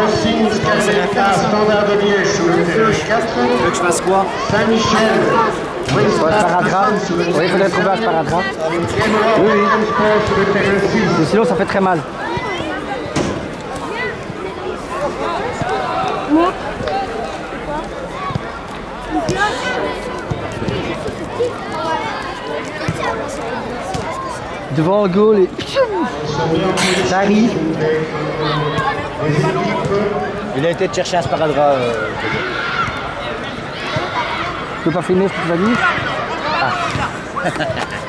Fossine Scarletta, Standard de Liège le terrain 4. Tu veux que je fasse quoi Saint-Michel, sur le Oui, il faudrait trouver un 5. sparadrap. Kenrock, Oui, oui. Transport sur le terrain 6. Mais sinon, ça fait très mal. Devant le goal et ça arrive. Il a été te chercher un sparadrap. euh, Tu peux pas filmer ce que tu vas dire?